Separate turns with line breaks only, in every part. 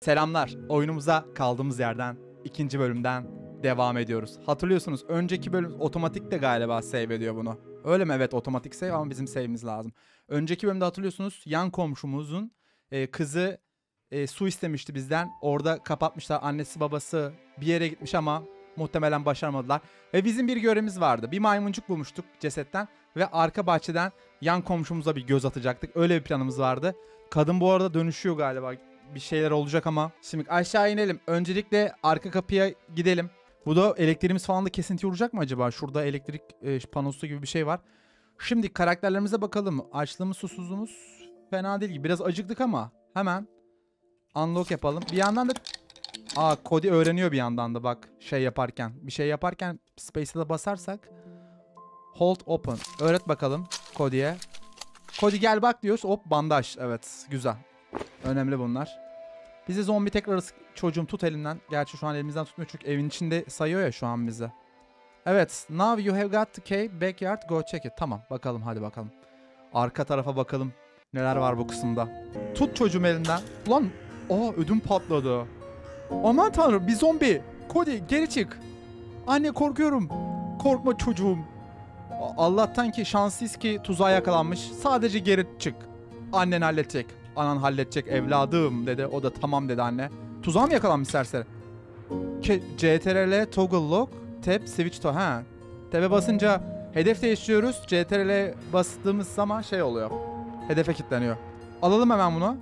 Selamlar. Oyunumuza kaldığımız yerden ikinci bölümden devam ediyoruz. Hatırlıyorsunuz önceki bölüm otomatik de galiba save ediyor bunu. Öyle mi? Evet otomatik save ama bizim save'imiz lazım. Önceki bölümde hatırlıyorsunuz yan komşumuzun e, kızı e, su istemişti bizden. Orada kapatmışlar. Annesi babası bir yere gitmiş ama muhtemelen başaramadılar. Ve bizim bir görevimiz vardı. Bir maymuncuk bulmuştuk cesetten ve arka bahçeden yan komşumuza bir göz atacaktık. Öyle bir planımız vardı. Kadın bu arada dönüşüyor galiba. Bir şeyler olacak ama. Şimdi aşağı inelim. Öncelikle arka kapıya gidelim. Bu da elektriğimiz falan da kesinti vuracak mı acaba? Şurada elektrik e, panosu gibi bir şey var. Şimdi karakterlerimize bakalım. Açlığımız susuzluğumuz fena değil gibi. Biraz acıktık ama hemen unlock yapalım. Bir yandan da Aa Cody öğreniyor bir yandan da bak şey yaparken. Bir şey yaparken space'e de basarsak hold open. Öğret bakalım Cody'ye. Cody gel bak diyoruz. Hop bandaj. Evet güzel. Önemli bunlar. Bizi zombi tekrar çocuğum tut elinden. Gerçi şu an elimizden tutmuyor çünkü evin içinde sayıyor ya şu an bizi. Evet. Now you have got the key backyard. Go check it. Tamam. Bakalım hadi bakalım. Arka tarafa bakalım. Neler var bu kısımda. Tut çocuğum elinden. Ulan. Aa ödüm patladı. Aman tanrım bir zombi. Cody geri çık. Anne korkuyorum. Korkma çocuğum. Allah'tan ki şanslıyız ki tuzağa yakalanmış. Sadece geri çık. Annen halledecek. Anan halledecek evladım dedi. O da tamam dedi anne. Tuzağa mı yakalanmış serseri? Ke- CTRL toggle lock tab switch to ha. Tab'e basınca hedef değiştiriyoruz. CTRL bastığımız zaman şey oluyor. Hedefe kilitleniyor. Alalım hemen bunu.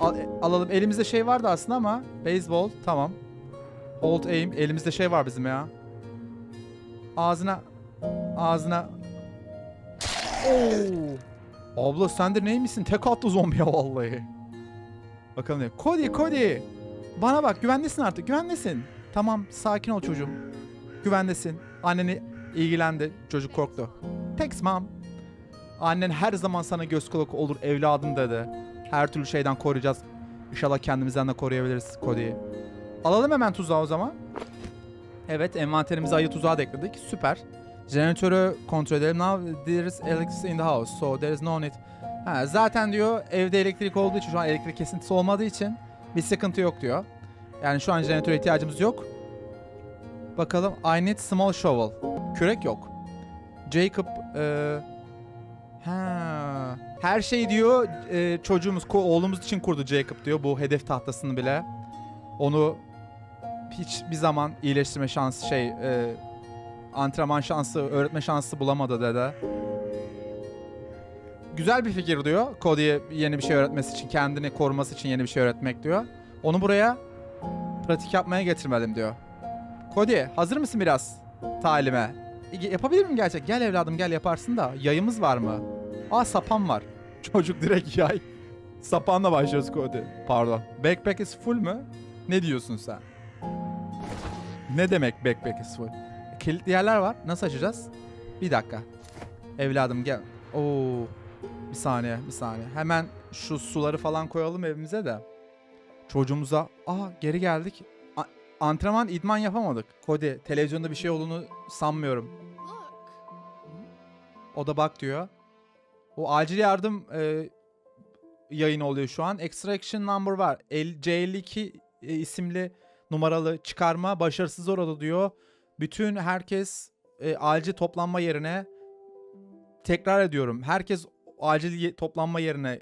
Al- alalım. Elimizde şey vardı aslında ama baseball tamam. Hold aim. Elimizde şey var bizim ya. Ağzına ağzına Oo. Abla sen de neymişsin? Tek attı zombiye vallahi. Bakalım ne? Cody, Cody. Bana bak güvendesin artık. Güvendesin. Tamam sakin ol çocuğum. Güvendesin. Anneni ilgilendi. Çocuk korktu. Thanks mom. Annen her zaman sana göz kulak olur evladım dedi. Her türlü şeyden koruyacağız. İnşallah kendimizden de koruyabiliriz Cody'yi. Alalım hemen tuzağı o zaman. Evet envanterimize ayı tuzağı da ekledik. Süper. Jeneratörü kontrol edelim. Now there is electricity in the house. So there is no need. Ha, zaten diyor evde elektrik olduğu için şu an elektrik kesintisi olmadığı için bir sıkıntı yok diyor. Yani şu an jeneratöre ihtiyacımız yok. Bakalım. I need small shovel. Kürek yok. Jacob eee Ha. Her şey diyor e, çocuğumuz, oğlumuz için kurdu Jacob diyor bu hedef tahtasını bile. Onu hiçbir zaman iyileştirme şansı şey e, antrenman şansı, öğretme şansı bulamadı dede. Güzel bir fikir diyor. Cody'ye yeni bir şey öğretmesi için, kendini koruması için yeni bir şey öğretmek diyor. Onu buraya pratik yapmaya getirmedim diyor. Cody hazır mısın biraz talime? Yapabilir miyim gerçek? Gel evladım gel yaparsın da yayımız var mı? Aa sapan var. Çocuk direkt yay. Sapanla başlıyoruz Cody. Pardon. Backpack is full mü? Ne diyorsun sen? Ne demek backpack is full? Kilitli yerler var. Nasıl açacağız? Bir dakika. Evladım gel. Oo. Bir saniye, bir saniye. Hemen şu suları falan koyalım evimize de. Çocuğumuza, aa geri geldik. A- antrenman, idman yapamadık. Cody, televizyonda bir şey olduğunu sanmıyorum. O da bak diyor. O acil yardım e, yayın oluyor şu an. Extraction number var. El- C52 e, isimli numaralı çıkarma başarısız orada diyor. Bütün herkes e, acil toplanma yerine tekrar ediyorum. Herkes acil toplanma yerine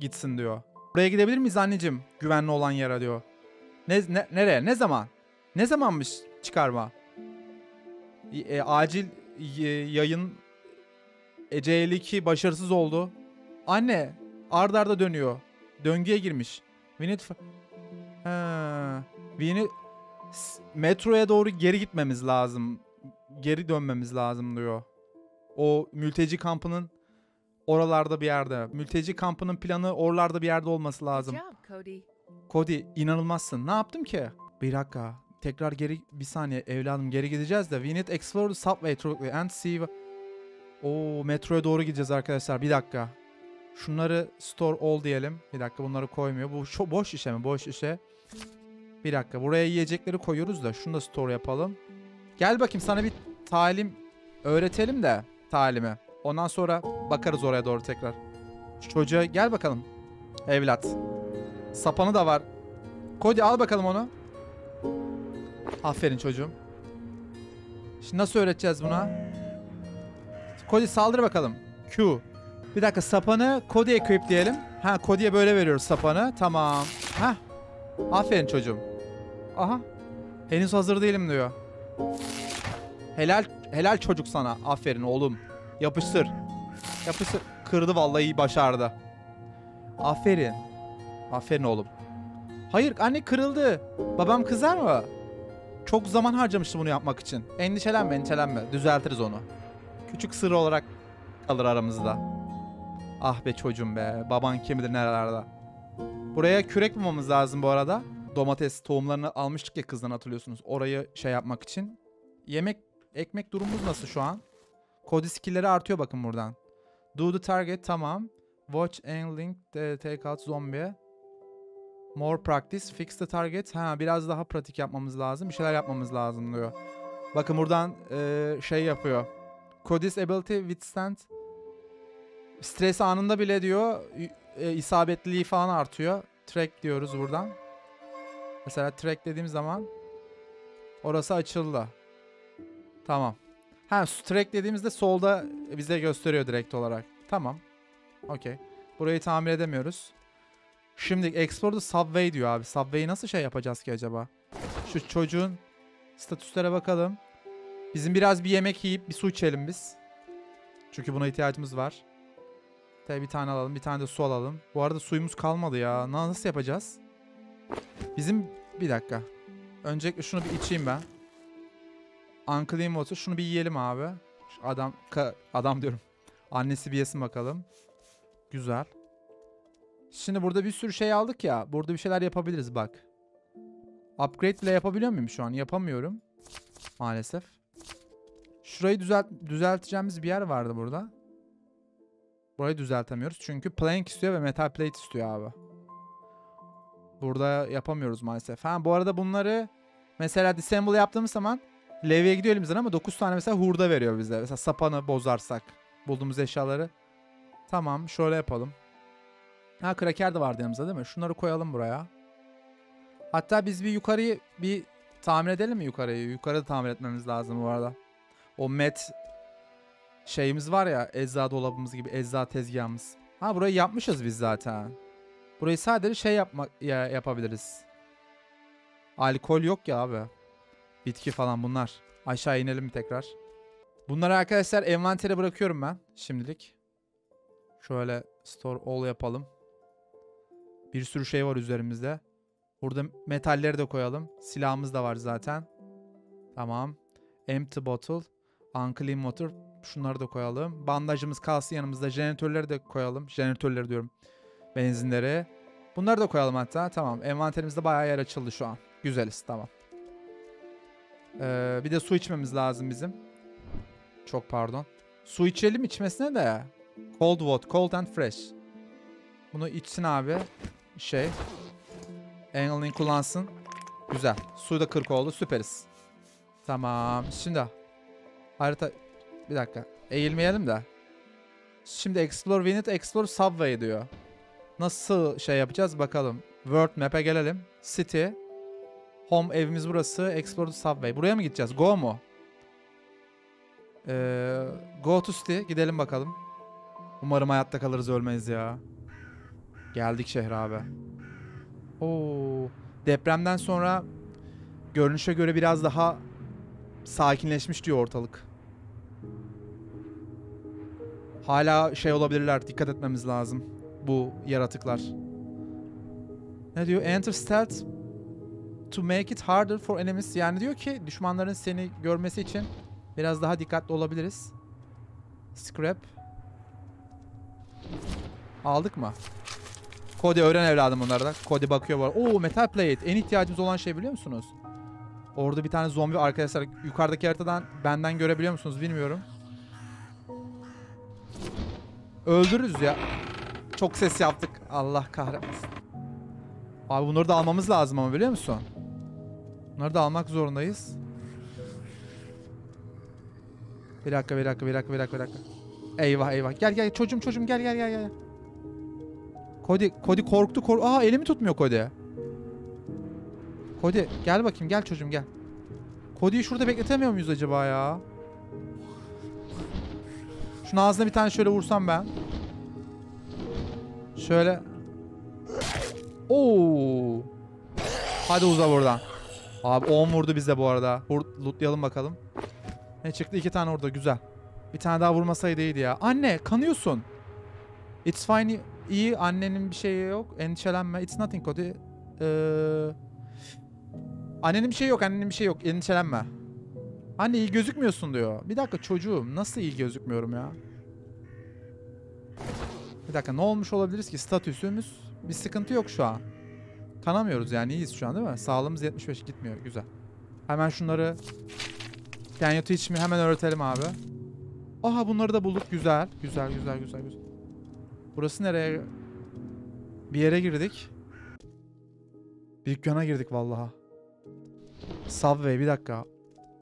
gitsin diyor. Buraya gidebilir miyiz anneciğim? Güvenli olan yere diyor. Ne, ne nereye? Ne zaman? Ne zamanmış çıkarma? E, e, acil y- yayın e, C52 başarısız oldu. Anne ardarda arda dönüyor. Döngüye girmiş. We need ha, we need metroya doğru geri gitmemiz lazım. Geri dönmemiz lazım diyor. O mülteci kampının oralarda bir yerde. Mülteci kampının planı oralarda bir yerde olması lazım.
Cody.
Cody inanılmazsın. Ne yaptım ki? Bir dakika. Tekrar geri bir saniye evladım geri gideceğiz de we need explore the subway through and see o metroya doğru gideceğiz arkadaşlar. Bir dakika. Şunları store all diyelim. Bir dakika bunları koymuyor. Bu şu boş işe mi? Boş işe. Bir dakika. Buraya yiyecekleri koyuyoruz da şunu da store yapalım. Gel bakayım sana bir talim öğretelim de talimi. Ondan sonra bakarız oraya doğru tekrar. Şu çocuğa gel bakalım. Evlat. Sapanı da var. Cody al bakalım onu. Aferin çocuğum. Şimdi nasıl öğreteceğiz buna? Cody saldır bakalım. Q. Bir dakika sapanı Cody equip diyelim. Ha Cody'ye böyle veriyoruz sapanı. Tamam. Ha. Aferin çocuğum. Aha. Henüz hazır değilim diyor. Helal helal çocuk sana. Aferin oğlum. Yapıştır. Yapıştır. Kırdı vallahi iyi başardı. Aferin. Aferin oğlum. Hayır anne kırıldı. Babam kızar mı? Çok zaman harcamıştı bunu yapmak için. Endişelenme endişelenme. Düzeltiriz onu. Küçük sır olarak kalır aramızda. Ah be çocuğum be. Baban kim bilir nerelerde. Buraya kürek bulmamız lazım bu arada. Domates tohumlarını almıştık ya kızdan hatırlıyorsunuz. Orayı şey yapmak için. Yemek, ekmek durumumuz nasıl şu an? Cody skill'leri artıyor bakın buradan. Do the target tamam. Watch and link the take zombie. More practice. Fix the target. Ha biraz daha pratik yapmamız lazım. Bir şeyler yapmamız lazım diyor. Bakın buradan eee, şey yapıyor. Cody's ability withstand stres anında bile diyor e, isabetliliği falan artıyor. Track diyoruz buradan. Mesela track dediğim zaman orası açıldı. Tamam. Ha track dediğimizde solda bize gösteriyor direkt olarak. Tamam. Okey. Burayı tamir edemiyoruz. Şimdi Explore the Subway diyor abi. Subway'i nasıl şey yapacağız ki acaba? Şu çocuğun statüslere bakalım. Bizim biraz bir yemek yiyip bir su içelim biz. Çünkü buna ihtiyacımız var. Tabii bir tane alalım, bir tane de su alalım. Bu arada suyumuz kalmadı ya. Na- Nasıl yapacağız? Bizim bir dakika. Öncelikle şunu bir içeyim ben. Unclean water. Şunu bir yiyelim abi. Şu adam ka- adam diyorum. Annesi bir yesin bakalım. Güzel. Şimdi burada bir sürü şey aldık ya. Burada bir şeyler yapabiliriz bak. Upgrade bile yapabiliyor muyum şu an? Yapamıyorum. Maalesef. Şurayı düzelt düzelteceğimiz bir yer vardı burada. Burayı düzeltemiyoruz. Çünkü plank istiyor ve metal plate istiyor abi. Burada yapamıyoruz maalesef. Ha bu arada bunları mesela disassemble yaptığımız zaman levyeye gidiyor elimizden ama 9 tane mesela hurda veriyor bize. Mesela sapanı bozarsak bulduğumuz eşyaları. Tamam şöyle yapalım. Ha kraker de vardı yanımızda değil mi? Şunları koyalım buraya. Hatta biz bir yukarıyı bir tamir edelim mi yukarıyı? Yukarıda tamir etmemiz lazım bu arada. O met şeyimiz var ya ecza dolabımız gibi ecza tezgahımız. Ha burayı yapmışız biz zaten. Burayı sadece şey yapmak ya, yapabiliriz. Alkol yok ya abi. Bitki falan bunlar. Aşağı inelim tekrar. Bunları arkadaşlar envantere bırakıyorum ben şimdilik. Şöyle store all yapalım. Bir sürü şey var üzerimizde. Burada metalleri de koyalım. Silahımız da var zaten. Tamam. Empty bottle. Unclean water. Şunları da koyalım. Bandajımız kalsın yanımızda. Jeneratörleri de koyalım. Jeneratörleri diyorum. Benzinleri. Bunları da koyalım hatta. Tamam. Envanterimizde bayağı yer açıldı şu an. Güzeliz. Tamam. Ee, bir de su içmemiz lazım bizim. Çok pardon. Su içelim içmesine de. Cold water. Cold and fresh. Bunu içsin abi. Şey. Angelin kullansın. Güzel. Suyu da 40 oldu. Süperiz. Tamam. Şimdi harita bir dakika. Eğilmeyelim de. Şimdi explore Vinet, explore subway diyor. Nasıl şey yapacağız bakalım. World map'e gelelim. City. Home evimiz burası. Explore the subway. Buraya mı gideceğiz? Go mu? Ee, go to city. Gidelim bakalım. Umarım hayatta kalırız ölmeyiz ya. Geldik şehre abi. Oo. Depremden sonra görünüşe göre biraz daha sakinleşmiş diyor ortalık. Hala şey olabilirler. Dikkat etmemiz lazım. Bu yaratıklar. Ne diyor? Enter stealth to make it harder for enemies. Yani diyor ki düşmanların seni görmesi için biraz daha dikkatli olabiliriz. Scrap. Aldık mı? Cody öğren evladım bunları da. Cody bakıyor var. Oo metal plate. En ihtiyacımız olan şey biliyor musunuz? Orada bir tane zombi arkadaşlar yukarıdaki haritadan benden görebiliyor musunuz bilmiyorum. Öldürürüz ya. Çok ses yaptık. Allah kahretmesin. Abi bunları da almamız lazım ama biliyor musun? Bunları da almak zorundayız. Bir dakika, bir dakika, bir dakika, bir dakika, bir dakika. Eyvah eyvah. Gel gel çocuğum çocuğum gel gel gel gel. Cody, Cody korktu. Kork Aa elimi tutmuyor Cody. Cody gel bakayım gel çocuğum gel. Cody'yi şurada bekletemiyor muyuz acaba ya? Şunun ağzına bir tane şöyle vursam ben. Şöyle. Oo. Hadi uza buradan. Abi 10 vurdu bize bu arada. Vur, lootlayalım bakalım. Ne çıktı? iki tane orada. Güzel. Bir tane daha vurmasaydı iyiydi ya. Anne kanıyorsun. It's fine. İyi. Annenin bir şeyi yok. Endişelenme. It's nothing Cody. Ee, annenin bir şey yok. Annenin bir şey yok. Endişelenme. Anne iyi gözükmüyorsun diyor. Bir dakika çocuğum. Nasıl iyi gözükmüyorum ya? Bir dakika ne olmuş olabiliriz ki? Statüsümüz bir sıkıntı yok şu an. Kanamıyoruz yani iyiyiz şu an değil mi? Sağlığımız 75 gitmiyor. Güzel. Hemen şunları teach me? Hemen öğretelim abi. Aha bunları da bulduk. Güzel. Güzel güzel güzel güzel. Burası nereye? Bir yere girdik. Bir dükkana girdik vallaha. Subway bir dakika.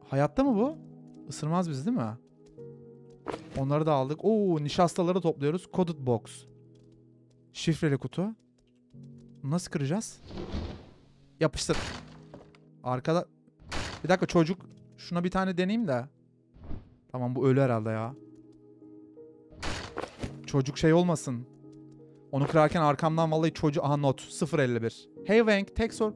Hayatta mı bu? Isırmaz bizi değil mi? Onları da aldık. Oo nişastaları topluyoruz. Coded box. Şifreli kutu. Nasıl kıracağız? Yapıştır. Arkada... Bir dakika çocuk. Şuna bir tane deneyeyim de. Tamam bu ölü herhalde ya. Çocuk şey olmasın. Onu kırarken arkamdan vallahi çocuğu... Aha not. 051. Hey Wank tek sor.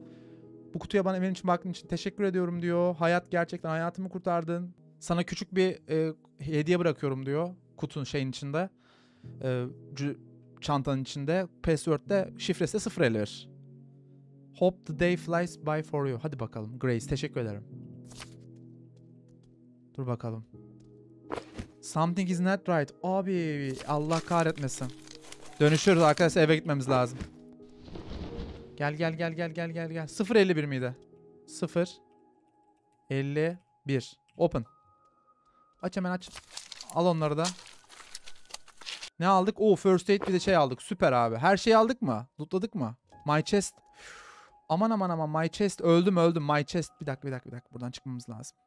Bu kutuya bana benim için baktığın için teşekkür ediyorum diyor. Hayat gerçekten hayatımı kurtardın. Sana küçük bir e, hediye bırakıyorum diyor. Kutunun şeyin içinde. E, çantanın içinde. Password'de şifresi de 051. Hope the day flies by for you. Hadi bakalım. Grace teşekkür ederim. Dur bakalım. Something is not right. Abi Allah kahretmesin. Dönüşüyoruz arkadaşlar eve gitmemiz lazım. Gel gel gel gel gel gel gel. 051 miydi? 0 51. Open. Aç hemen aç. Al onları da. Ne aldık? Oo first aid bir de şey aldık. Süper abi. Her şeyi aldık mı? Lootladık mı? My chest. Aman aman aman my chest. Öldüm öldüm. My chest. Bir dakika bir dakika bir dakika. Buradan çıkmamız lazım.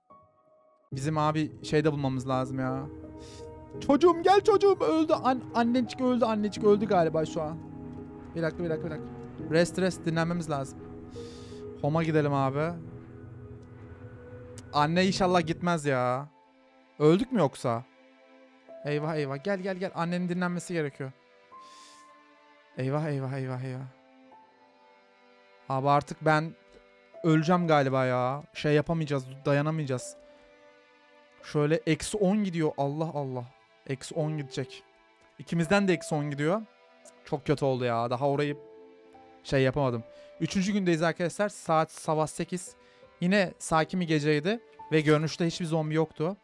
Bizim abi şeyde bulmamız lazım ya. Çocuğum gel çocuğum öldü. An annecik öldü annecik öldü galiba şu an. Bir dakika bir dakika bir dakika. Rest rest dinlenmemiz lazım. Home'a gidelim abi. Anne inşallah gitmez ya. Öldük mü yoksa? Eyvah eyvah gel gel gel annenin dinlenmesi gerekiyor. Eyvah eyvah eyvah eyvah. Abi artık ben öleceğim galiba ya. Şey yapamayacağız dayanamayacağız. Şöyle eksi 10 gidiyor Allah Allah. Eksi 10 gidecek. İkimizden de eksi 10 gidiyor. Çok kötü oldu ya. Daha orayı şey yapamadım. Üçüncü gündeyiz arkadaşlar. Saat sabah 8. Yine sakin bir geceydi. Ve görünüşte hiçbir zombi yoktu.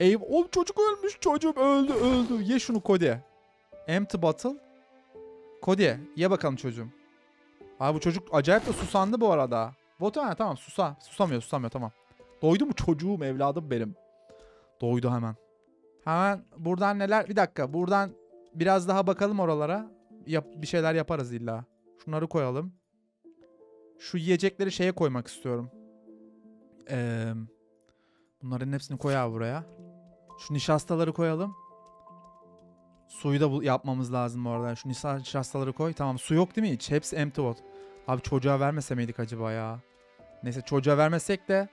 Eyv o çocuk ölmüş. Çocuğum öldü öldü. Ye şunu Cody. Empty bottle. Cody ye bakalım çocuğum. Abi bu çocuk acayip de susandı bu arada. Botu ha tamam susa. Susamıyor susamıyor tamam. Doydu mu çocuğum evladım benim. Doydu hemen. Hemen buradan neler... Bir dakika buradan biraz daha bakalım oralara. Yap, bir şeyler yaparız illa. Şunları koyalım. Şu yiyecekleri şeye koymak istiyorum. Ee, bunların hepsini koy buraya. Şu nişastaları koyalım. Suyu da yapmamız lazım bu arada. Şu nişa- nişastaları koy. Tamam su yok değil mi hiç? Hepsi empty bot. Abi çocuğa vermese miydik acaba ya? Neyse çocuğa vermesek de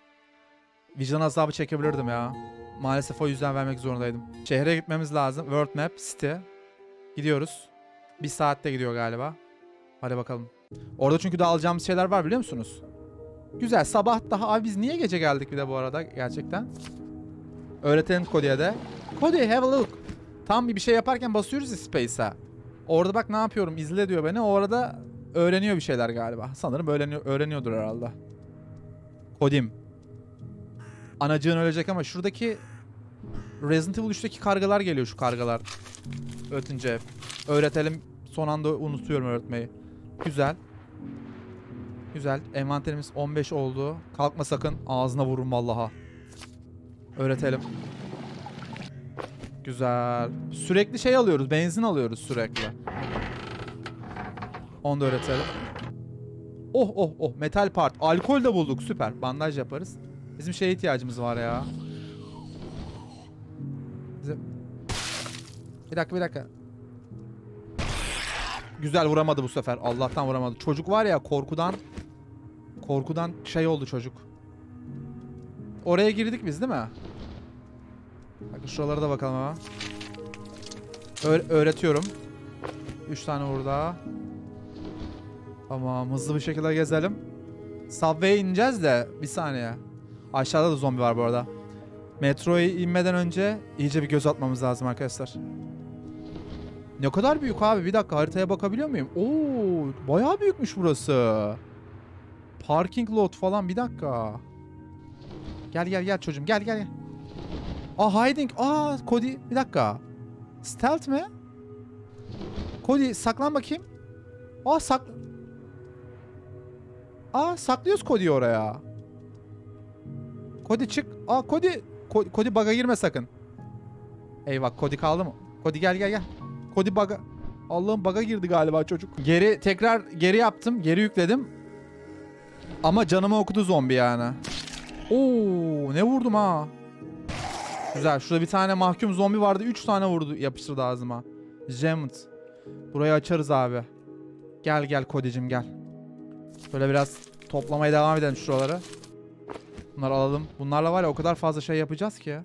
vicdan azabı çekebilirdim ya. Maalesef o yüzden vermek zorundaydım. Şehre gitmemiz lazım. World Map, City. Gidiyoruz. Bir saatte gidiyor galiba. Hadi bakalım. Orada çünkü de alacağımız şeyler var biliyor musunuz? Güzel. Sabah daha... Abi biz niye gece geldik bir de bu arada gerçekten? Öğretelim Cody'ye de. Cody have a look. Tam bir şey yaparken basıyoruz ya Space'a. Orada bak ne yapıyorum izle diyor beni. O arada öğreniyor bir şeyler galiba. Sanırım öğreniyor, öğreniyordur herhalde. Cody'm. Anacığın ölecek ama şuradaki Resident Evil 3'teki kargalar geliyor şu kargalar. Ötünce. Öğretelim. Son anda unutuyorum öğretmeyi. Güzel. Güzel. Envanterimiz 15 oldu. Kalkma sakın. Ağzına vurun vallaha. Öğretelim. Güzel. Sürekli şey alıyoruz. Benzin alıyoruz sürekli. Onu da öğretelim. Oh oh oh. Metal part. Alkol de bulduk. Süper. Bandaj yaparız. Bizim şeye ihtiyacımız var ya. Bizim... Bir dakika bir dakika. Güzel vuramadı bu sefer. Allah'tan vuramadı. Çocuk var ya korkudan korkudan şey oldu çocuk. Oraya girdik biz değil mi? Bakın şuralara da bakalım ama. Öğ- öğretiyorum. 3 tane burada. Tamam hızlı bir şekilde gezelim. Subway'e ineceğiz de bir saniye. Aşağıda da zombi var bu arada. Metroya inmeden önce iyice bir göz atmamız lazım arkadaşlar. Ne kadar büyük abi. Bir dakika haritaya bakabiliyor muyum? Oo, bayağı büyükmüş burası. Parking lot falan bir dakika. Gel gel gel çocuğum gel gel. gel. Aa hiding. Aa Cody bir dakika. Stealth mi? Cody saklan bakayım. Aa sak... Aa saklıyoruz Cody'yi oraya. Cody çık. Aa Cody. Ko- Cody bug'a girme sakın. Eyvah Cody kaldı mı? Cody gel gel gel. Cody bug'a. Allah'ım bug'a girdi galiba çocuk. Geri tekrar geri yaptım. Geri yükledim. Ama canımı okudu zombi yani. Oo ne vurdum ha. Güzel. Şurada bir tane mahkum zombi vardı. 3 tane vurdu yapıştırdı ağzıma. Gemmed. Burayı açarız abi. Gel gel Cody'cim gel. Böyle biraz toplamaya devam edelim şuraları. Bunları alalım. Bunlarla var ya o kadar fazla şey yapacağız ki.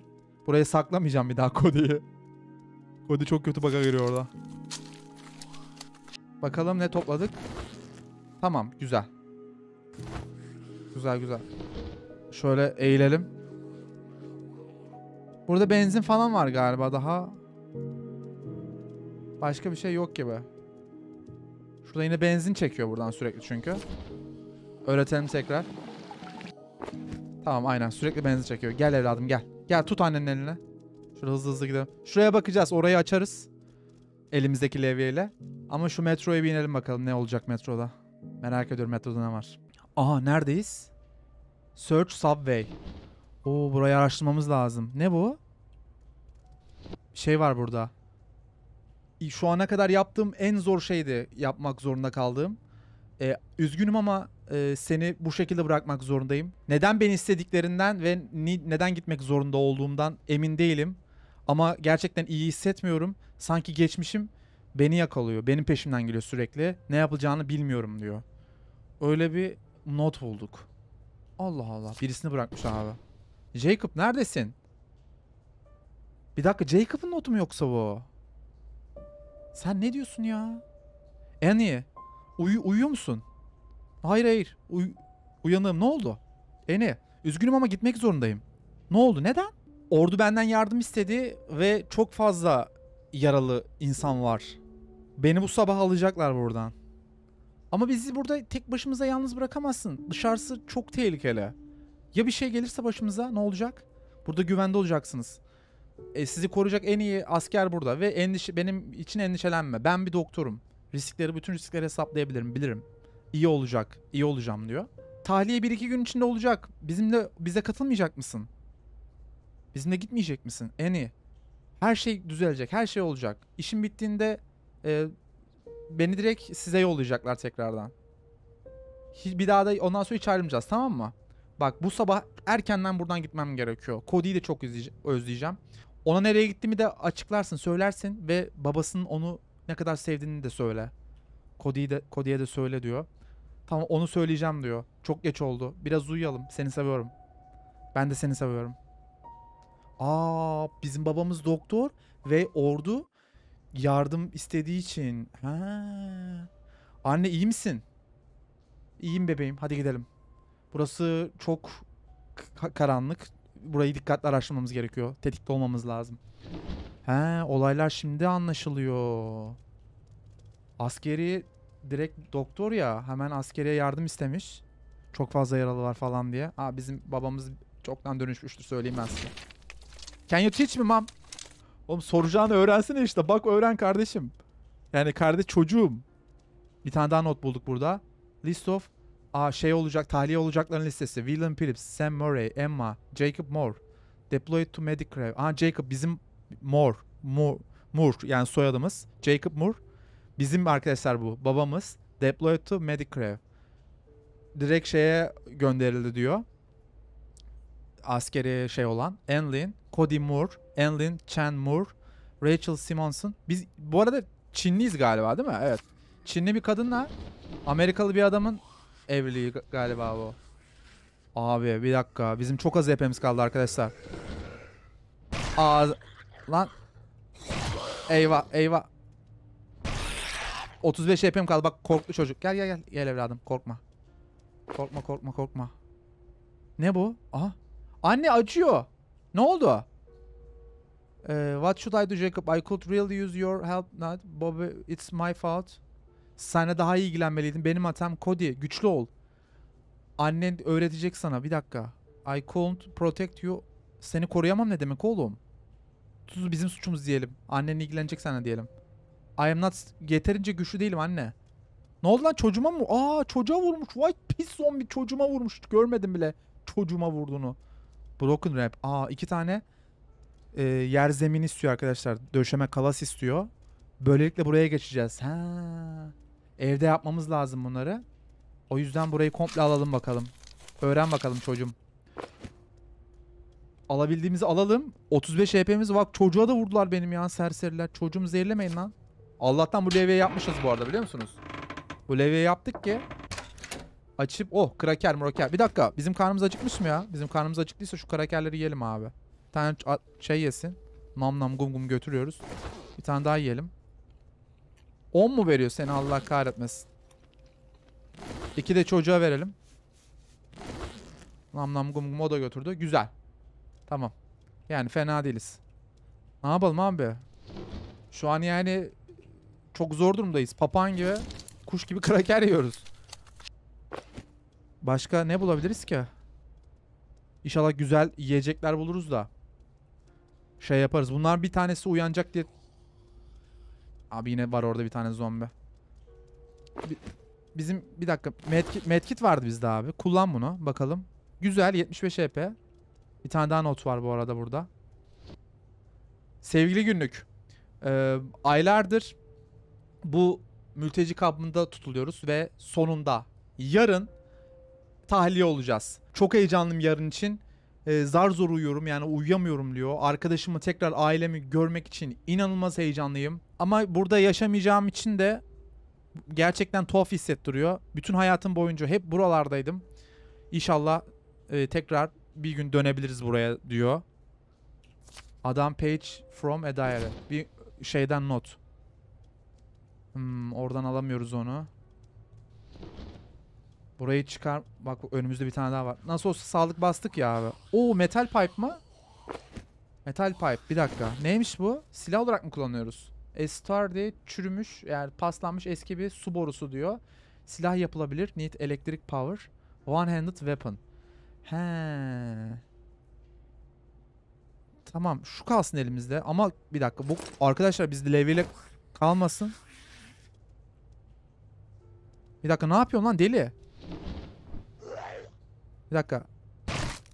Burayı saklamayacağım bir daha Cody'yi. Cody çok kötü baka giriyor orada. Bakalım ne topladık. Tamam güzel. Güzel güzel. Şöyle eğilelim. Burada benzin falan var galiba daha. Başka bir şey yok gibi. Şurada yine benzin çekiyor buradan sürekli çünkü. Öğretelim tekrar. Tamam aynen sürekli benzin çekiyor. Gel evladım gel. Gel tut annenin eline. Şurada hızlı hızlı gidelim. Şuraya bakacağız. Orayı açarız. Elimizdeki levyeyle. Ama şu metroya bir inelim bakalım ne olacak metroda. Merak ediyorum metroda ne var. Aha neredeyiz? Search Subway. Oo burayı araştırmamız lazım. Ne bu? Şey var burada. Şu ana kadar yaptığım en zor şeydi yapmak zorunda kaldığım. Ee, üzgünüm ama e, seni bu şekilde bırakmak zorundayım. Neden beni istediklerinden ve ni- neden gitmek zorunda olduğumdan emin değilim. Ama gerçekten iyi hissetmiyorum. Sanki geçmişim beni yakalıyor. Benim peşimden geliyor sürekli. Ne yapılacağını bilmiyorum diyor. Öyle bir not bulduk. Allah Allah. Birisini bırakmış abi. Jacob neredesin? Bir dakika Jacob'ın notu mu yoksa bu? Sen ne diyorsun ya? Annie uyu uyuyor musun? Hayır hayır. Uy uyanığım ne oldu? Annie üzgünüm ama gitmek zorundayım. Ne oldu neden? Ordu benden yardım istedi ve çok fazla yaralı insan var. Beni bu sabah alacaklar buradan. Ama bizi burada tek başımıza yalnız bırakamazsın. Dışarısı çok tehlikeli. Ya bir şey gelirse başımıza ne olacak? Burada güvende olacaksınız. E, sizi koruyacak en iyi asker burada ve endişe benim için endişelenme. Ben bir doktorum. Riskleri bütün riskleri hesaplayabilirim, bilirim. İyi olacak, iyi olacağım diyor. Tahliye bir iki gün içinde olacak. Bizimle bize katılmayacak mısın? Bizimle gitmeyecek misin? En iyi. Her şey düzelecek, her şey olacak. İşin bittiğinde e, beni direkt size yollayacaklar tekrardan. Bir daha da ondan sonra hiç ayrılmayacağız tamam mı? Bak bu sabah erkenden buradan gitmem gerekiyor. Cody'yi de çok özleyece- özleyeceğim. Ona nereye gittiğimi de açıklarsın, söylersin ve babasının onu ne kadar sevdiğini de söyle. Cody'yi de Cody'ye de söyle diyor. Tamam onu söyleyeceğim diyor. Çok geç oldu. Biraz uyuyalım. Seni seviyorum. Ben de seni seviyorum. Aa, bizim babamız doktor ve ordu yardım istediği için. Ha. Anne iyi misin? İyiyim bebeğim. Hadi gidelim. Burası çok ka- karanlık. Burayı dikkatli araştırmamız gerekiyor. Tetikte olmamız lazım. He, olaylar şimdi anlaşılıyor. Askeri direkt doktor ya hemen askeriye yardım istemiş. Çok fazla yaralı var falan diye. Aa bizim babamız çoktan dönüşmüştür söyleyeyim ben size. Can you teach me mom? Oğlum soracağını öğrensene işte. Bak öğren kardeşim. Yani kardeş çocuğum. Bir tane daha not bulduk burada. List of Aa şey olacak, tahliye olacakların listesi. William Phillips, Sam Murray, Emma, Jacob Moore. Deployed to Medicare. Aa Jacob bizim Moore. Moore, Moore yani soyadımız. Jacob Moore. Bizim arkadaşlar bu. Babamız. Deployed to Medicare. Direkt şeye gönderildi diyor. Askeri şey olan. Enlin, Cody Moore, Enlin, Chan Moore, Rachel Simonson. Biz bu arada Çinliyiz galiba değil mi? Evet. Çinli bir kadınla Amerikalı bir adamın evliliği ga- galiba bu. Abi bir dakika. Bizim çok az HP'miz kaldı arkadaşlar. Aa lan. Eyvah eyvah. 35 HP'm kaldı. Bak korktu çocuk. Gel gel gel. Gel evladım korkma. Korkma korkma korkma. Ne bu? Aha. Anne acıyor. Ne oldu? Ee, what should I do Jacob? I could really use your help. Not Bobby. It's my fault. Sana daha iyi ilgilenmeliydin. Benim hatam Cody. Güçlü ol. Annen öğretecek sana. Bir dakika. I couldn't protect you. Seni koruyamam ne demek oğlum? Tuz bizim suçumuz diyelim. Annen ilgilenecek sana diyelim. I am not yeterince güçlü değilim anne. Ne oldu lan çocuğuma mı? Aa çocuğa vurmuş. Vay pis zombi çocuğuma vurmuş. Görmedim bile çocuğuma vurduğunu. Broken Rap. Aa iki tane e, yer zemin istiyor arkadaşlar. Döşeme kalas istiyor. Böylelikle buraya geçeceğiz. Ha. Evde yapmamız lazım bunları. O yüzden burayı komple alalım bakalım. Öğren bakalım çocuğum. Alabildiğimizi alalım. 35 HP'miz var. Çocuğa da vurdular benim ya serseriler. Çocuğumu zehirlemeyin lan. Allah'tan bu levyeyi yapmışız bu arada biliyor musunuz? Bu levyeyi yaptık ki açıp oh kraker mroker. Bir dakika bizim karnımız acıkmış mı ya? Bizim karnımız acıktıysa şu krakerleri yiyelim abi. Bir tane şey yesin. Nam nam gum gum götürüyoruz. Bir tane daha yiyelim. 10 mu veriyor seni Allah kahretmesin. İki de çocuğa verelim. Nam nam gum gum o da götürdü. Güzel. Tamam. Yani fena değiliz. Ne yapalım abi? Şu an yani çok zor durumdayız. Papağan gibi, kuş gibi kraker yiyoruz. Başka ne bulabiliriz ki? İnşallah güzel yiyecekler buluruz da. Şey yaparız. Bunlar bir tanesi uyanacak diye. Abi yine var orada bir tane zombi. Bi- Bizim bir dakika medkit, medkit vardı bizde abi. Kullan bunu bakalım. Güzel 75 HP. Bir tane daha not var bu arada burada. Sevgili günlük. Ee, aylardır bu mülteci kampında tutuluyoruz ve sonunda yarın tahliye olacağız. Çok heyecanlıyım yarın için. Ee, zar zor uyuyorum yani uyuyamıyorum diyor. Arkadaşımı tekrar ailemi görmek için inanılmaz heyecanlıyım. Ama burada yaşamayacağım için de gerçekten tuhaf hissettiriyor. Bütün hayatım boyunca hep buralardaydım. İnşallah e, tekrar bir gün dönebiliriz buraya diyor. Adam page from a diary. Bir şeyden not. Hmm, oradan alamıyoruz onu. Burayı çıkar. Bak önümüzde bir tane daha var. Nasıl olsa sağlık bastık ya abi. Oo metal pipe mı? Metal pipe. Bir dakika. Neymiş bu? Silah olarak mı kullanıyoruz? Estar çürümüş yani paslanmış eski bir su borusu diyor. Silah yapılabilir. Need electric power. One-handed weapon. He. Tamam şu kalsın elimizde ama bir dakika bu arkadaşlar bizde levyeyle kalmasın. Bir dakika ne yapıyorsun lan deli? Bir dakika.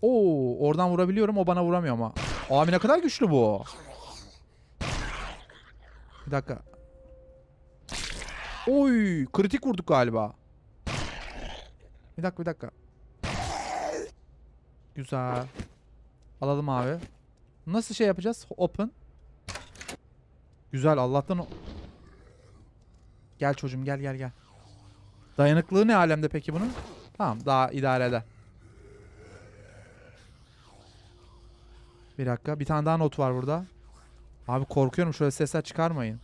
Oo oradan vurabiliyorum o bana vuramıyor ama. Abi ne kadar güçlü bu. Bir dakika. Oy kritik vurduk galiba. Bir dakika bir dakika. Güzel. Alalım abi. Nasıl şey yapacağız? Open. Güzel Allah'tan. Gel çocuğum gel gel gel. Dayanıklığı ne alemde peki bunun? Tamam daha idare eder. Bir dakika bir tane daha not var burada. Abi korkuyorum şöyle sesler çıkarmayın.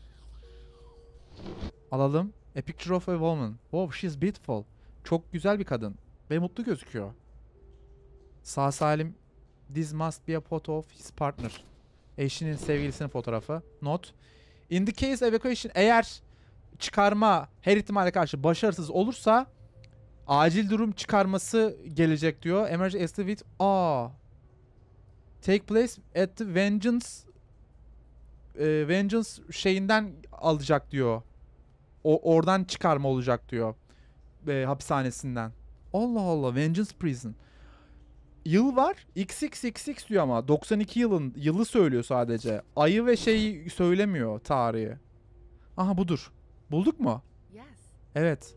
Alalım. A picture of a woman. Wow she's beautiful. Çok güzel bir kadın. Ve mutlu gözüküyor. Sağ salim. This must be a photo of his partner. Eşinin sevgilisinin fotoğrafı. Not. In the case evacuation eğer çıkarma her ihtimale karşı başarısız olursa acil durum çıkarması gelecek diyor. Emergency estimate. Aa. Take place at the Vengeance e, Vengeance şeyinden alacak diyor. O oradan çıkarma olacak diyor. E, hapishanesinden. Allah Allah Vengeance Prison. Yıl var. XXXX diyor ama 92 yılın yılı söylüyor sadece. Ayı ve şeyi söylemiyor tarihi. Aha budur. Bulduk mu?
Yes.
Evet.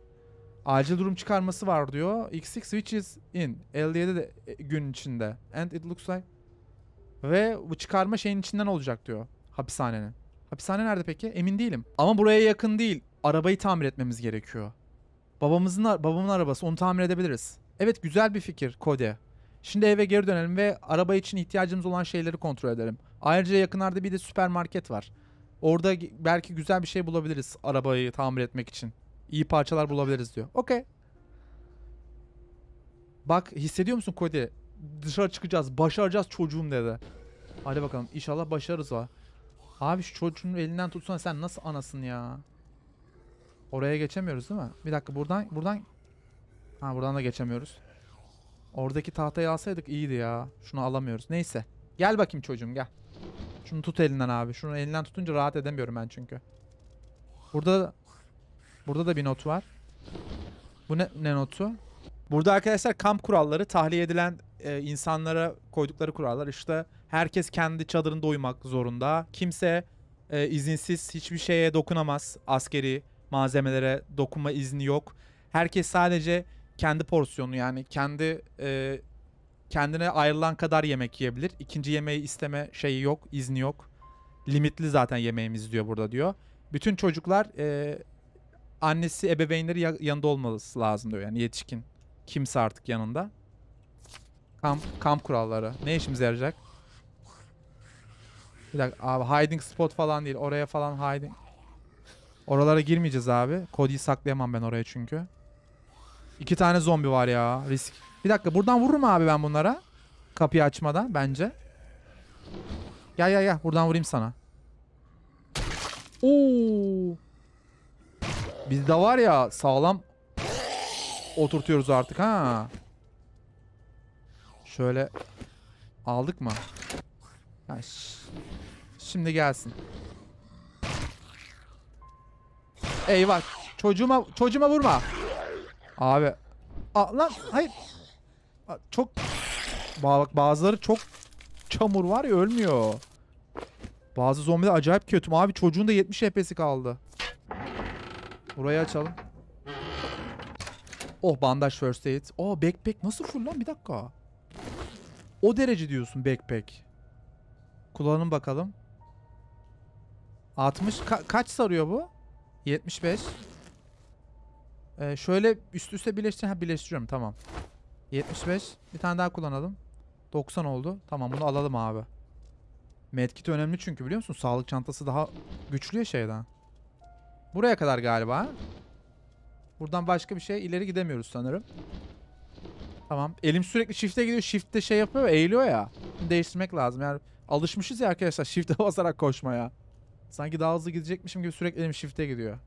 Acil durum çıkarması var diyor. XX which is in. 57 de e, gün içinde. And it looks like. Ve bu çıkarma şeyin içinden olacak diyor. Hapishanenin. Hapishane nerede peki? Emin değilim. Ama buraya yakın değil. arabayı tamir etmemiz gerekiyor. Babamızın babamın arabası onu tamir edebiliriz. Evet güzel bir fikir Cody. Şimdi eve geri dönelim ve araba için ihtiyacımız olan şeyleri kontrol edelim. Ayrıca yakınlarda bir de süpermarket var. Orada belki güzel bir şey bulabiliriz arabayı tamir etmek için. İyi parçalar bulabiliriz diyor. Okey. Bak hissediyor musun Cody? Dışarı çıkacağız, başaracağız çocuğum dedi. Hadi bakalım inşallah başarırız va. Abi şu çocuğun elinden tutsana sen nasıl anasın ya? Oraya geçemiyoruz değil mi? Bir dakika buradan buradan Ha buradan da geçemiyoruz. Oradaki tahtayı alsaydık iyiydi ya. Şunu alamıyoruz. Neyse. Gel bakayım çocuğum gel. Şunu tut elinden abi. Şunu elinden tutunca rahat edemiyorum ben çünkü. Burada burada da bir not var. Bu ne, ne notu? Burada arkadaşlar kamp kuralları tahliye edilen e, insanlara koydukları kurallar. İşte herkes kendi çadırında uyumak zorunda. Kimse e, izinsiz hiçbir şeye dokunamaz. Askeri malzemelere dokunma izni yok. Herkes sadece kendi porsiyonu yani kendi e, kendine ayrılan kadar yemek yiyebilir. İkinci yemeği isteme şeyi yok, izni yok. Limitli zaten yemeğimiz diyor burada diyor. Bütün çocuklar e, annesi, ebeveynleri ya- yanında olması lazım diyor. Yani yetişkin kimse artık yanında. Kamp, kamp kuralları. Ne işimize yarayacak? Bir dakika abi hiding spot falan değil. Oraya falan hiding. Oralara girmeyeceğiz abi. Cody'yi saklayamam ben oraya çünkü. İki tane zombi var ya. Risk. Bir dakika buradan vururum abi ben bunlara. Kapıyı açmadan bence. Gel gel gel. Buradan vurayım sana. Oo. Bizde var ya sağlam oturtuyoruz artık ha. Şöyle aldık mı? Şimdi gelsin. Eyvah. Çocuğuma çocuğuma vurma. Abi. Aa, lan hayır. Çok Ba- bak bazıları çok çamur var ya ölmüyor. Bazı zombiler acayip kötü. Abi çocuğun da 70 HP'si kaldı. Burayı açalım. Oh bandaj first aid. Oh backpack nasıl full lan bir dakika. O derece diyorsun backpack. Kullanın bakalım. 60 Ka- kaç sarıyor bu? 75. Ee, şöyle üst üste birleştir. Ha birleştiriyorum tamam. 75. Bir tane daha kullanalım. 90 oldu. Tamam bunu alalım abi. Medkit önemli çünkü biliyor musun? Sağlık çantası daha güçlü ya şeyden. Buraya kadar galiba. Buradan başka bir şey ileri gidemiyoruz sanırım. Tamam. Elim sürekli shift'e gidiyor. Shift'te şey yapıyor ya, eğiliyor ya. Değiştirmek lazım. Yani alışmışız ya arkadaşlar shift'e basarak koşmaya. Sanki daha hızlı gidecekmişim gibi sürekli elim shift'e gidiyor.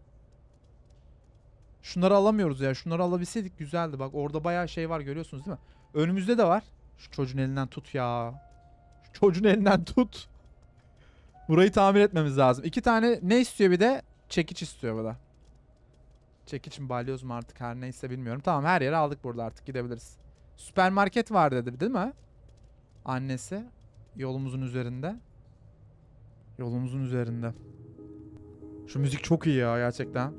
Şunları alamıyoruz ya. Şunları alabilseydik güzeldi. Bak orada bayağı şey var görüyorsunuz değil mi? Önümüzde de var. Şu çocuğun elinden tut ya. Şu çocuğun elinden tut. Burayı tamir etmemiz lazım. İki tane ne istiyor bir de? Çekiç istiyor bu da. Çekiç mi balyoz mu artık her neyse bilmiyorum. Tamam her yere aldık burada artık gidebiliriz. Süpermarket var dedi değil mi? Annesi. Yolumuzun üzerinde. Yolumuzun üzerinde. Şu müzik çok iyi ya gerçekten.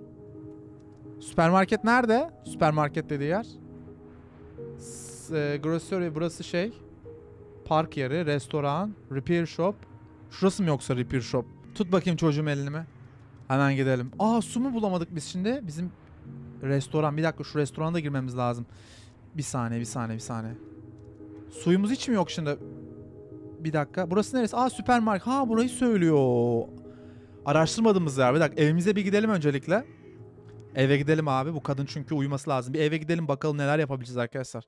Süpermarket nerede? Süpermarket dediği yer. S- e, grocery burası şey. Park yeri, restoran, repair shop. Şurası mı yoksa repair shop? Tut bakayım çocuğum elini? Hemen gidelim. Aa su mu bulamadık biz şimdi? Bizim restoran. Bir dakika şu restorana da girmemiz lazım. Bir saniye, bir saniye, bir saniye. Suyumuz hiç mi yok şimdi? Bir dakika. Burası neresi? Aa süpermarket. Ha burayı söylüyor. Araştırmadığımız yer. Bir dakika evimize bir gidelim öncelikle. Eve gidelim abi. Bu kadın çünkü uyuması lazım. Bir eve gidelim bakalım neler yapabileceğiz arkadaşlar.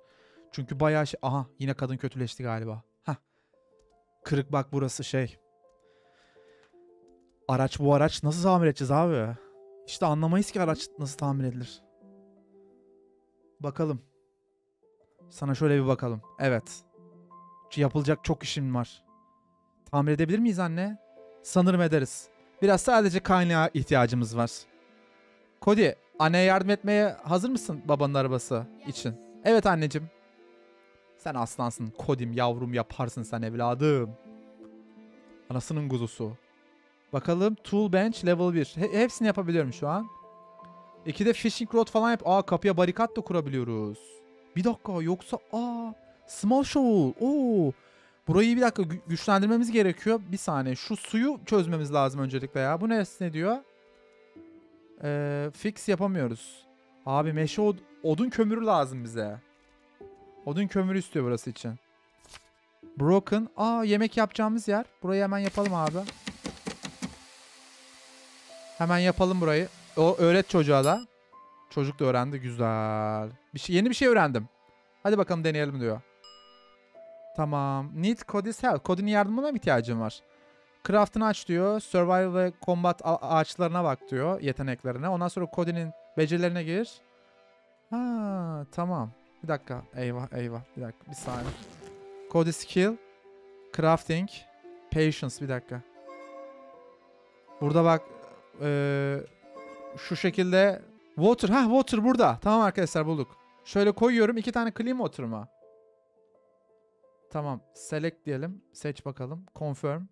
Çünkü bayağı şey... Aha yine kadın kötüleşti galiba. Hah. Kırık bak burası şey. Araç bu araç nasıl tamir edeceğiz abi? İşte anlamayız ki araç nasıl tamir edilir. Bakalım. Sana şöyle bir bakalım. Evet. Yapılacak çok işim var. Tamir edebilir miyiz anne? Sanırım ederiz. Biraz sadece kaynağa ihtiyacımız var. Cody, anneye yardım etmeye hazır mısın babanın arabası için? Evet anneciğim. Sen aslansın. Cody'm yavrum yaparsın sen evladım. Anasının kuzusu. Bakalım tool bench level 1. He- hepsini yapabiliyorum şu an. İki de fishing rod falan yap. Aa kapıya barikat da kurabiliyoruz. Bir dakika yoksa aa small shovel. Oo. Burayı bir dakika gü- güçlendirmemiz gerekiyor. Bir saniye. Şu suyu çözmemiz lazım öncelikle ya. Bu neresi ne diyor? Ee, fix yapamıyoruz. Abi meşe od- odun kömürü lazım bize. Odun kömürü istiyor burası için. Broken. Aa yemek yapacağımız yer. Burayı hemen yapalım abi. Hemen yapalım burayı. O öğret çocuğa da. Çocuk da öğrendi. Güzel. Bir şey, yeni bir şey öğrendim. Hadi bakalım deneyelim diyor. Tamam. Need Cody's help. Cody'nin yardımına mı ihtiyacın var? Craft'ını aç diyor. Survival ve combat ağaçlarına bak diyor. Yeteneklerine. Ondan sonra Cody'nin becerilerine gir. Ha tamam. Bir dakika. Eyvah eyvah. Bir dakika. Bir saniye. Cody skill. Crafting. Patience. Bir dakika. Burada bak. eee, şu şekilde. Water. Ha water burada. Tamam arkadaşlar bulduk. Şöyle koyuyorum. iki tane clean water mı? Tamam. Select diyelim. Seç bakalım. Confirm.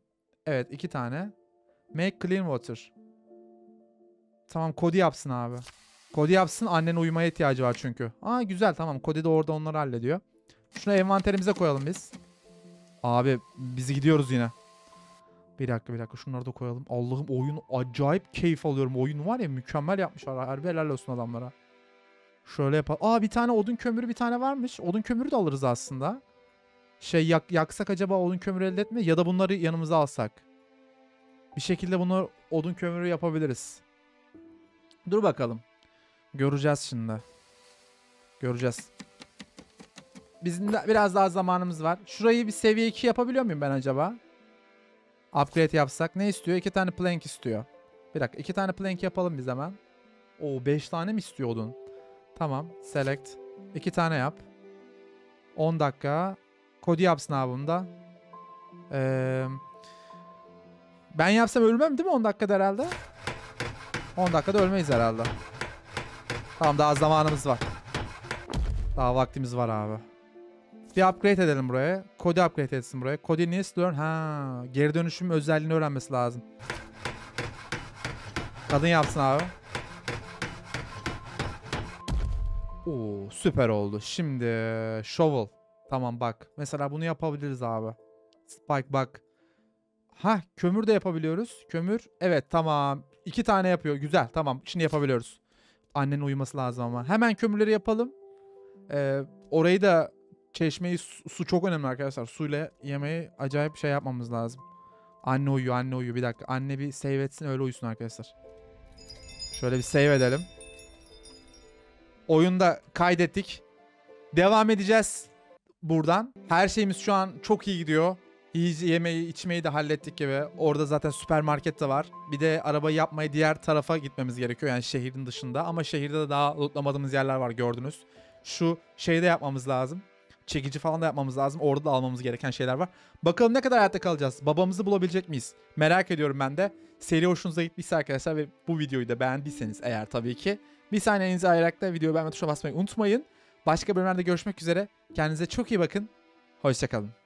Evet iki tane. Make clean water. Tamam Cody yapsın abi. Cody yapsın. Annen uyumaya ihtiyacı var çünkü. Aa güzel tamam. Cody de orada onları hallediyor. Şunu envanterimize koyalım biz. Abi biz gidiyoruz yine. Bir dakika bir dakika şunları da koyalım. Allah'ım oyun acayip keyif alıyorum. Oyun var ya mükemmel yapmışlar. Harbi helal olsun adamlara. Şöyle yapalım. Aa bir tane odun kömürü bir tane varmış. Odun kömürü de alırız aslında. Şey yak, yaksak acaba odun kömürü elde etme ya da bunları yanımıza alsak. Bir şekilde bunu odun kömürü yapabiliriz. Dur bakalım. Göreceğiz şimdi. Göreceğiz. Bizim de biraz daha zamanımız var. Şurayı bir seviye 2 yapabiliyor muyum ben acaba? Upgrade yapsak. Ne istiyor? 2 tane plank istiyor. Bir dakika. 2 tane plank yapalım biz hemen. Oo 5 tane mi istiyor odun? Tamam. Select. 2 tane yap. 10 dakika. Cody yapsın abi bunu da. Ee, ben yapsam ölmem değil mi 10 dakikada herhalde? 10 dakikada ölmeyiz herhalde. Tamam daha zamanımız var. Daha vaktimiz var abi. Bir upgrade edelim buraya. Cody upgrade etsin buraya. Cody needs learn. Ha, geri dönüşüm özelliğini öğrenmesi lazım. Kadın yapsın abi. Oo, süper oldu. Şimdi shovel. Tamam bak. Mesela bunu yapabiliriz abi. Spike bak. Ha kömür de yapabiliyoruz. Kömür. Evet tamam. İki tane yapıyor. Güzel tamam. Şimdi yapabiliyoruz. Annenin uyuması lazım ama. Hemen kömürleri yapalım. Ee, orayı da çeşmeyi su, su çok önemli arkadaşlar. Suyla yemeği acayip şey yapmamız lazım. Anne uyuyor anne uyuyor. Bir dakika. Anne bir save etsin öyle uyusun arkadaşlar. Şöyle bir save edelim. Oyunda kaydettik. Devam edeceğiz buradan. Her şeyimiz şu an çok iyi gidiyor. Yiyece yemeği, içmeyi de hallettik gibi. Orada zaten süpermarket de var. Bir de arabayı yapmaya diğer tarafa gitmemiz gerekiyor. Yani şehrin dışında. Ama şehirde de daha lootlamadığımız yerler var gördünüz. Şu şeyde yapmamız lazım. Çekici falan da yapmamız lazım. Orada da almamız gereken şeyler var. Bakalım ne kadar hayatta kalacağız? Babamızı bulabilecek miyiz? Merak ediyorum ben de. Seri hoşunuza gittiyse arkadaşlar ve bu videoyu da beğendiyseniz eğer tabii ki. Bir saniyenizi ayırarak da videoyu beğenme tuşuna basmayı unutmayın. Başka bölümlerde görüşmek üzere. Kendinize çok iyi bakın. Hoşçakalın.